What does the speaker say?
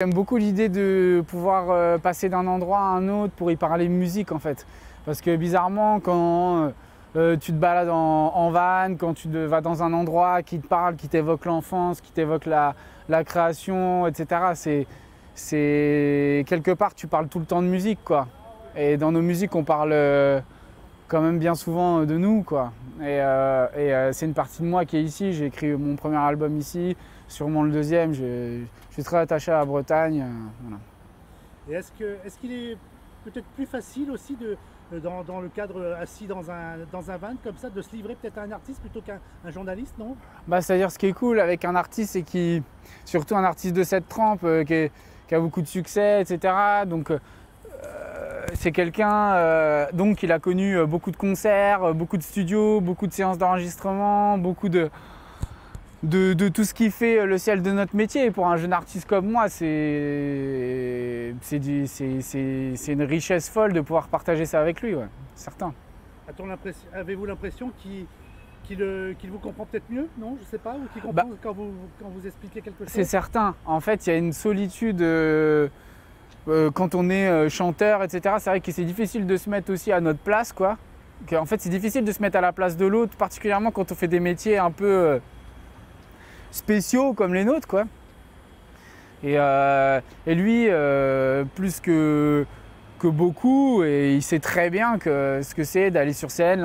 J'aime beaucoup l'idée de pouvoir euh, passer d'un endroit à un autre pour y parler musique en fait. Parce que bizarrement, quand euh, tu te balades en, van, quand tu vas dans un endroit qui te parle, qui t'évoque l'enfance, qui t'évoque la, création, etc., c'est quelque part, tu parles tout le temps de musique quoi. Et dans nos musiques, on parle euh, quand même bien souvent de nous quoi. Et, c'est une partie de moi qui est ici. J'ai écrit mon premier album ici, sûrement le deuxième. Je, suis très attaché à la Bretagne. Et est-ce qu'il est, peut-être plus facile aussi de, dans, le cadre assis dans un, dans un van comme ça, de se livrer peut-être à un artiste plutôt qu'un journaliste, non? Bah, C'est-à-dire ce qui est cool avec un artiste, c'est qui, surtout un artiste de cette trempe, euh, qui, a beaucoup de succès, etc. Donc euh, c'est quelqu'un, euh, donc il a connu beaucoup de concerts, beaucoup de studios, beaucoup de séances d'enregistrement, beaucoup de, de, tout ce qui fait le ciel de notre métier. Et pour un jeune artiste comme moi, c'est une richesse folle de pouvoir partager ça avec lui, ouais, certain. Avez-vous l'impression qu'il vous comprend peut-être mieux, non Je ne sais pas, ou qu'il comprend bah, quand, vous, quand vous expliquez quelque chose? C'est certain. En fait, il y a une solitude euh, euh, quand on est euh, chanteur, etc. C'est vrai que c'est difficile de se mettre aussi à notre place, quoi. En fait, c'est difficile de se mettre à la place de l'autre, particulièrement quand on fait des métiers un peu spéciaux comme les nôtres. Et, euh, lui, euh, plus que, beaucoup, il sait très bien ce que c'est d'aller sur scène.